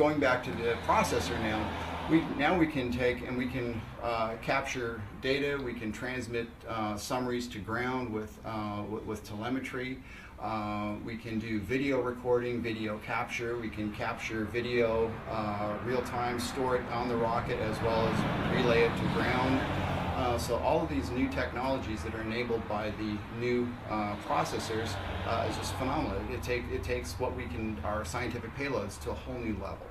going back to the processor now, we now we can take and we can uh, capture data. We can transmit uh, summaries to ground with uh, with, telemetry. Uh, we can do video recording, video capture. We can capture video uh, real time, store it on the rocket, as well as relay it to ground. Uh, so all of these new technologies that are enabled by the new processors is just phenomenal. It, take, it takes what we can, our scientific payloads to a whole new level.